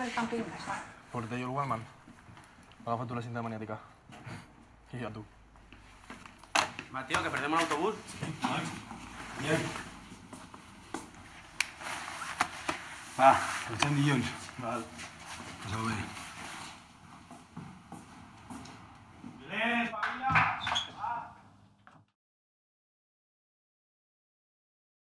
pel camping més. Porta jo el Wallman. Agafa tu la cinta maniàtica. I jo tu. Va, tío, que perdemos el autobús. Bien. Va, pensem dilluns. Val. Passeu pues bé.